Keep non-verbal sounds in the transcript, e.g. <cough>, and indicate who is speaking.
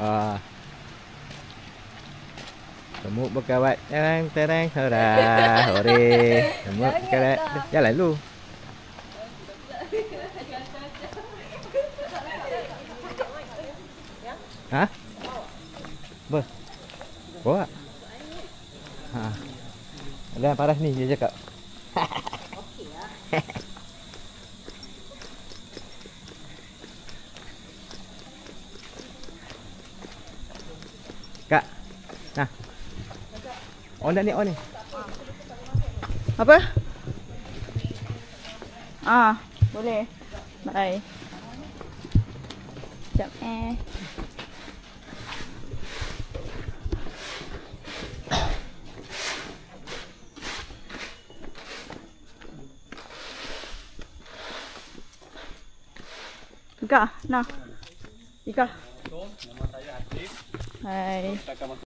Speaker 1: Ah. Semut berkawat terang terang cerah. Ore. Semut berkawat jalan lu. Ha? Ber. Bawa. Ha. Ada paras ni dia cakap. <laughs> Kak. Nah. On dah ni, on ni.
Speaker 2: Apa? Ah, boleh. Bye. Sekejap eh. Ika, nah. Ika. 拜